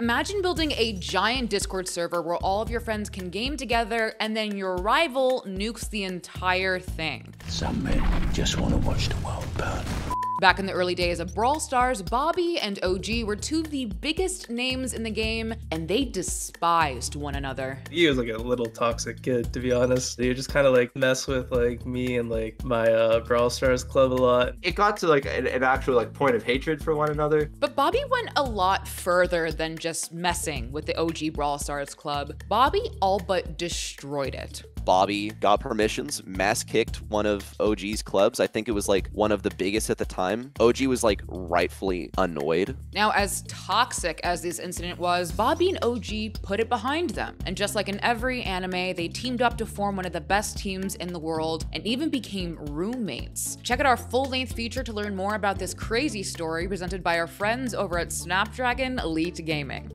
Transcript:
Imagine building a giant Discord server where all of your friends can game together and then your rival nukes the entire thing. Some men just want to watch the world. Back in the early days of Brawl Stars, Bobby and OG were two of the biggest names in the game, and they despised one another. He was like a little toxic kid, to be honest. He just kind of like mess with like me and like my uh, Brawl Stars club a lot. It got to like an, an actual like point of hatred for one another. But Bobby went a lot further than just messing with the OG Brawl Stars club. Bobby all but destroyed it. Bobby got permissions, mass kicked one of OG's clubs. I think it was like one of the biggest at the time. OG was like rightfully annoyed. Now, as toxic as this incident was, Bobby and OG put it behind them. And just like in every anime, they teamed up to form one of the best teams in the world and even became roommates. Check out our full length feature to learn more about this crazy story presented by our friends over at Snapdragon Elite Gaming.